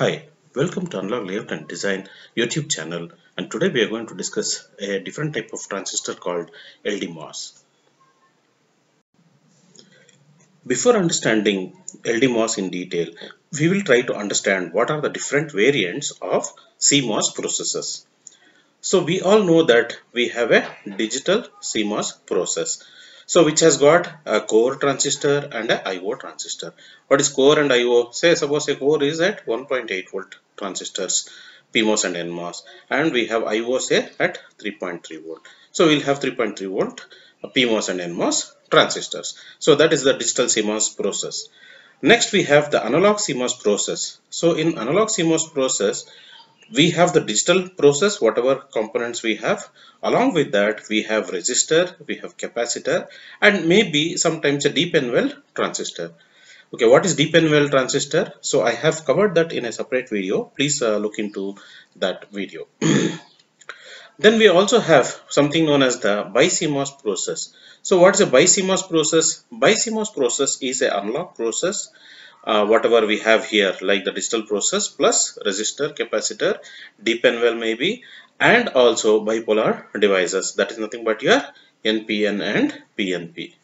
Hi, welcome to Analog Layout and Design YouTube channel and today we are going to discuss a different type of transistor called LDMOS. Before understanding LDMOS in detail, we will try to understand what are the different variants of CMOS processes. So we all know that we have a digital CMOS process so which has got a core transistor and a IO transistor. What is core and IO? Say suppose a core is at 1.8 volt transistors PMOS and NMOS and we have IO say at 3.3 volt. So we'll have 3.3 volt PMOS and NMOS transistors. So that is the digital CMOS process. Next we have the analog CMOS process. So in analog CMOS process we have the digital process whatever components we have. Along with that we have resistor we have capacitor and maybe sometimes a deep n well transistor. Okay what is deep n well transistor? So i have covered that in a separate video. Please uh, look into that video. Then we also have something known as the BiCMOS process. So what is a BiCMOS process? BiCMOS process is an analog process uh, whatever we have here like the digital process plus resistor capacitor deep well maybe and also bipolar devices. That is nothing but your npn and pnp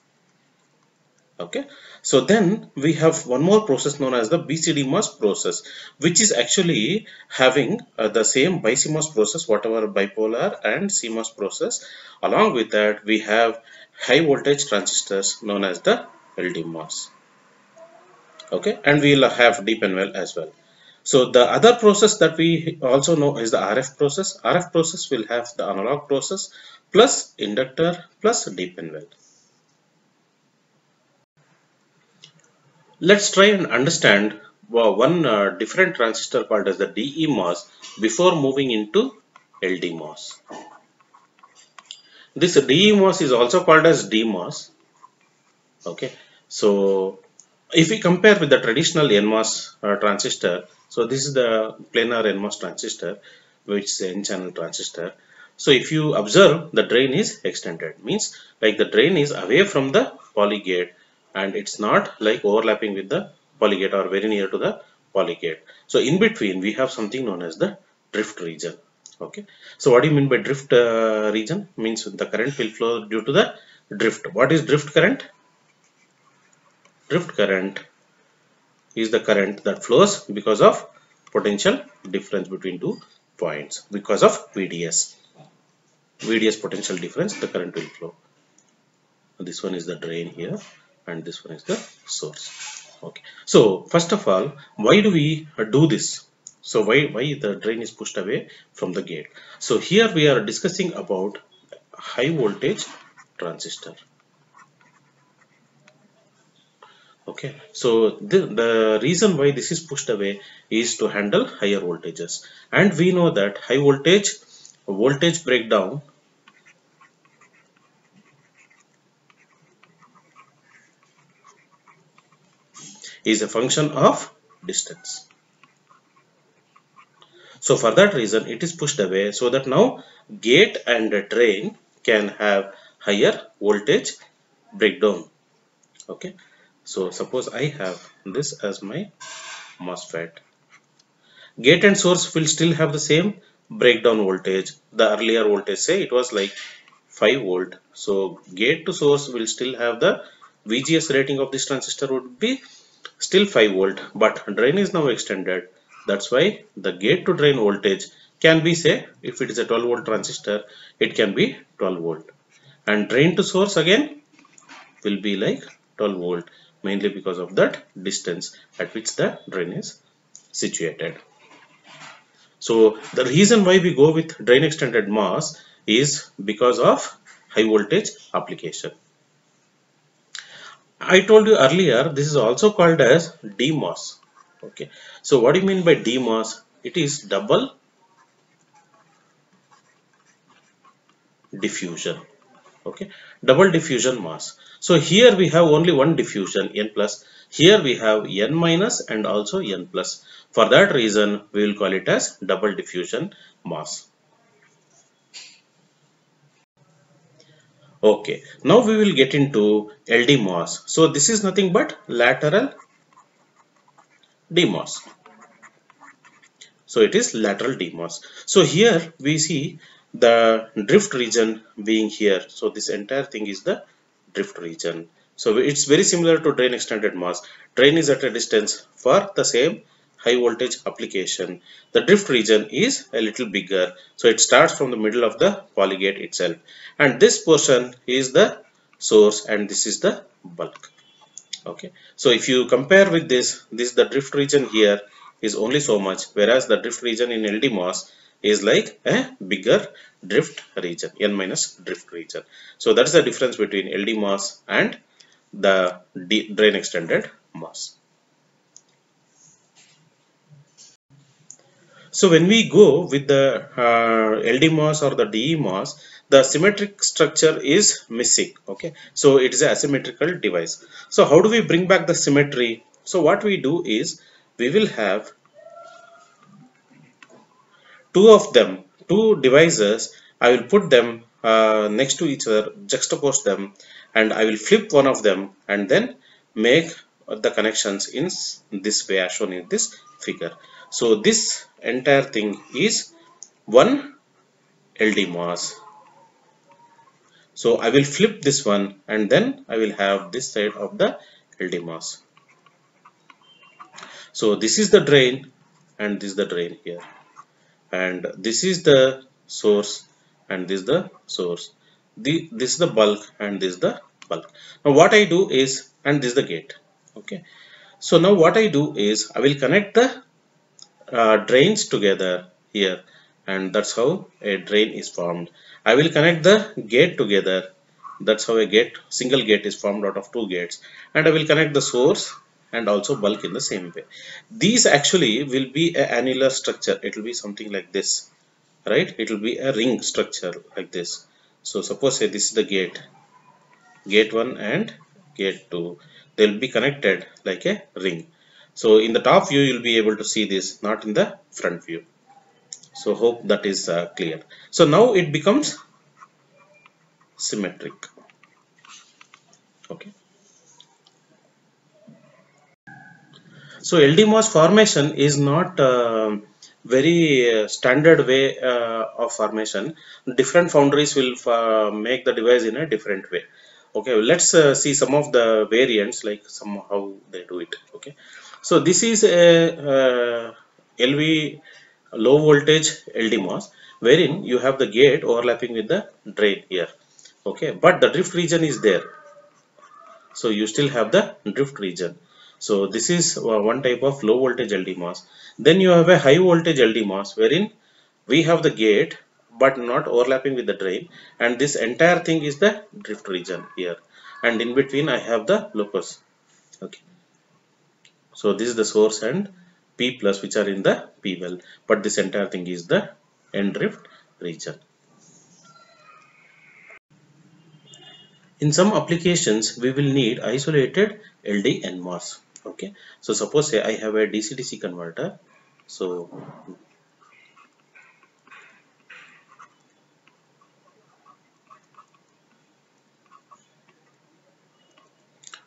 okay. So then we have one more process known as the BCD bcdmos process which is actually having uh, the same bicmos process whatever bipolar and cmos process. Along with that we have high voltage transistors known as the ldmos okay? And we'll have deep n well as well. So the other process that we also know is the RF process. RF process will have the analog process plus inductor plus deep n well. Let's try and understand one uh, different transistor called as the DEMOS before moving into LDMOS this DEMOS is also called as DMOS okay? So if we compare with the traditional NMOS uh, transistor, so this is the planar NMOS transistor, which is an N-channel transistor. So if you observe, the drain is extended, means like the drain is away from the poly gate and it's not like overlapping with the poly gate or very near to the poly gate. So in between, we have something known as the drift region. Okay. So what do you mean by drift uh, region? Means the current will flow due to the drift. What is drift current? Drift current is the current that flows because of potential difference between two points because of VDS. VDS potential difference the current will flow. This one is the drain here and this one is the source. Okay. So first of all why do we uh, do this? So why, why the drain is pushed away from the gate? So here we are discussing about high voltage transistor okay. So the, the reason why this is pushed away is to handle higher voltages. And we know that high voltage voltage breakdown is a function of distance. So for that reason it is pushed away so that now gate and drain can have higher voltage breakdown. Okay so suppose I have this as my MOSFET. Gate and source will still have the same breakdown voltage. The earlier voltage say it was like 5 volt. So gate to source will still have the VGS rating of this transistor would be still 5 volt but drain is now extended. That's why the gate to drain voltage can be say if it is a 12 volt transistor it can be 12 volt and drain to source again will be like 12 volt mainly because of that distance at which the drain is situated. So the reason why we go with drain extended MOS is because of high voltage application. I told you earlier this is also called as DMOS. Okay. So what do you mean by DMOS? It is double diffusion okay? Double diffusion MOS so here we have only one diffusion n plus. Here we have n minus and also n plus. For that reason we will call it as double diffusion MOS okay. Now we will get into LD MOS so this is nothing but lateral DMOS so it is lateral DMOS so here we see the drift region being here. So this entire thing is the drift region. So it's very similar to drain extended MOS drain is at a distance for the same high voltage application. The drift region is a little bigger. So it starts from the middle of the polygate itself. And this portion is the source and this is the bulk. Okay. So if you compare with this this the drift region here is only so much whereas the drift region in LD LDMOS is like a bigger drift region n minus drift region. So that's the difference between LD MOS and the drain extended MOS. so when we go with the uh, MOS or the DE MOS, the symmetric structure is missing okay? So it is a asymmetrical device. So how do we bring back the symmetry? So what we do is we will have two of them two devices I will put them uh, next to each other juxtapose them and I will flip one of them and then make the connections in this way. As shown in this figure. So this entire thing is one LDMOS so I will flip this one and then I will have this side of the LDMOS so this is the drain and this is the drain here and this is the source and this is the source. The this is the bulk and this is the bulk. Now what I do is and this is the gate. Okay. So now what I do is I will connect the uh, drains together here. And that's how a drain is formed. I will connect the gate together. That's how a gate single gate is formed out of two gates. And I will connect the source and also bulk in the same way. These actually will be a annular structure. It will be something like this right? It will be a ring structure like this. So suppose say this is the gate. Gate 1 and gate 2 they'll be connected like a ring. So in the top view you'll be able to see this not in the front view. So hope that is uh, clear. So now it becomes symmetric. Okay So LDMOS formation is not uh, very uh, standard way uh, of formation. Different foundries will uh, make the device in a different way. Okay, let's uh, see some of the variants like somehow they do it. Okay, so this is a uh, LV low voltage LDMOS wherein you have the gate overlapping with the drain here. Okay, but the drift region is there. So you still have the drift region so this is uh, one type of low voltage LDMOS. Then you have a high voltage LDMOS wherein we have the gate but not overlapping with the drain and this entire thing is the drift region here and in between I have the LOCOS. Okay. So this is the source and P plus which are in the P well but this entire thing is the n drift region. In some applications we will need isolated LD NMOS okay. So suppose say I have a DC-DC converter. So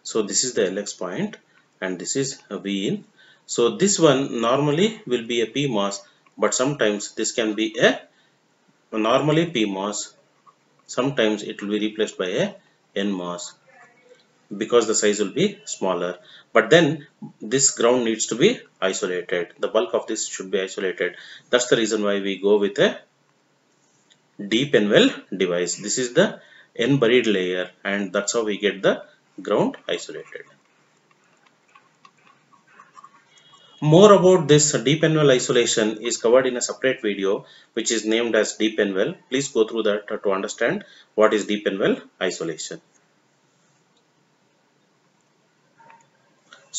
so this is the LX point and this is V in. So this one normally will be a PMOS but sometimes this can be a normally PMOS sometimes it will be replaced by a NMOS because the size will be smaller. But then this ground needs to be isolated. The bulk of this should be isolated. That's the reason why we go with a deep n well device. This is the n buried layer and that's how we get the ground isolated. More about this deep n well isolation is covered in a separate video which is named as deep n well please go through that to understand what is deep n well isolation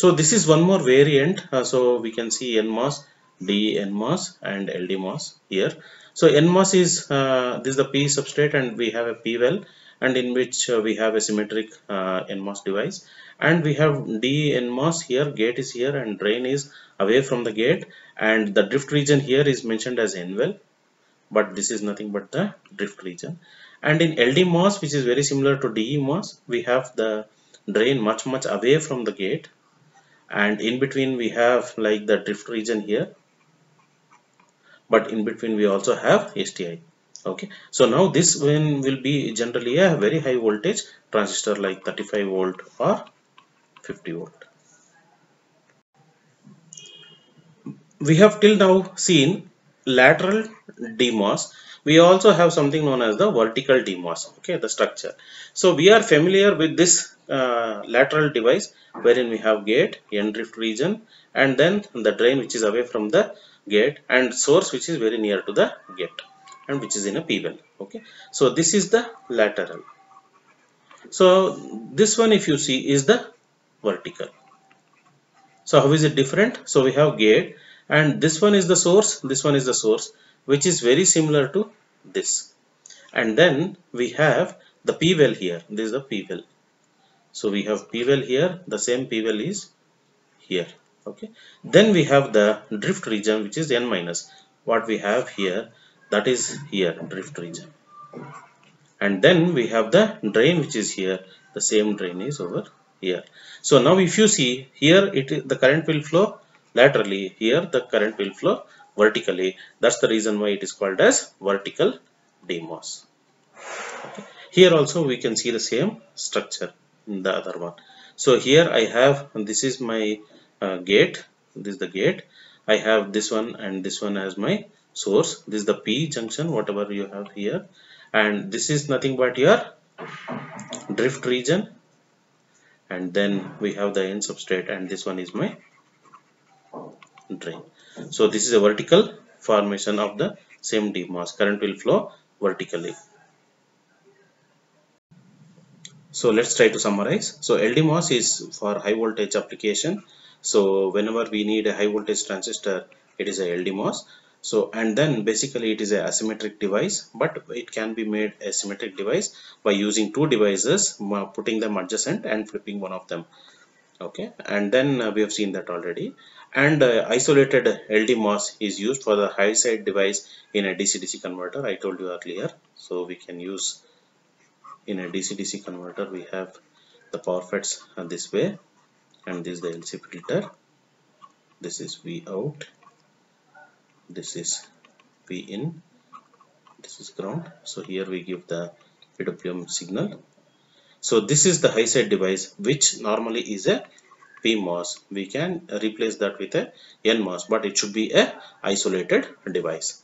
So this is one more variant. Uh, so we can see NMOS, DNMOS and LDMOS here. So NMOS is uh, this is the P substrate and we have a P well and in which uh, we have a symmetric uh, NMOS device and we have DNMOS here gate is here and drain is away from the gate and the drift region here is mentioned as N well but this is nothing but the drift region and in LDMOS which is very similar to DEMOS we have the drain much much away from the gate and in between we have like the drift region here. But in between we also have STI okay. So now this one will be generally a very high voltage transistor like 35 volt or 50 volt. We have till now seen lateral DMOS we also have something known as the vertical DMOS okay the structure. So we are familiar with this uh, lateral device wherein we have gate n drift region and then the drain which is away from the gate and source which is very near to the gate and which is in a P well okay. So this is the lateral. So this one if you see is the vertical. So how is it different? So we have gate and this one is the source this one is the source which is very similar to this. And then we have the P well here. This is the P well. So we have P well here. The same P well is here. Okay. Then we have the drift region which is n minus. What we have here that is here drift region. And then we have the drain which is here. The same drain is over here. So now if you see here it the current will flow laterally. Here the current will flow vertically. That's the reason why it is called as vertical DMOS okay. here also we can see the same structure in the other one. So here I have this is my uh, gate. This is the gate. I have this one and this one as my source. This is the p junction whatever you have here. And this is nothing but your drift region. And then we have the n substrate and this one is my drain so this is a vertical formation of the same DMOS current will flow vertically. So let's try to summarize. So LDMOS is for high voltage application. So whenever we need a high voltage transistor it is a LDMOS so and then basically it is a asymmetric device but it can be made a symmetric device by using two devices putting them adjacent and flipping one of them okay and then uh, we have seen that already. And uh, isolated LDMOS is used for the high side device in a DC-DC converter I told you earlier. So we can use in a DC-DC converter we have the power FETs this way. And this is the LC filter. This is V out. This is V in. This is ground. So here we give the PWM signal so this is the high side device which normally is a PMOS. We can replace that with a NMOS but it should be a isolated device.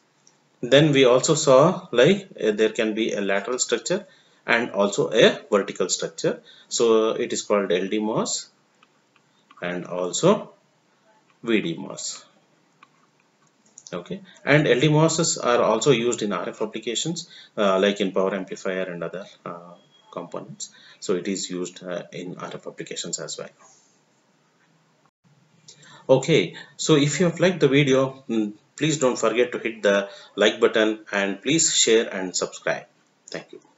Then we also saw like uh, there can be a lateral structure and also a vertical structure. So it is called LDMOS and also VDMOS okay. And LDMOSs are also used in RF applications uh, like in power amplifier and other uh, components. So it is used uh, in RF applications as well. Okay so if you have liked the video mm, please don't forget to hit the like button and please share and subscribe. Thank you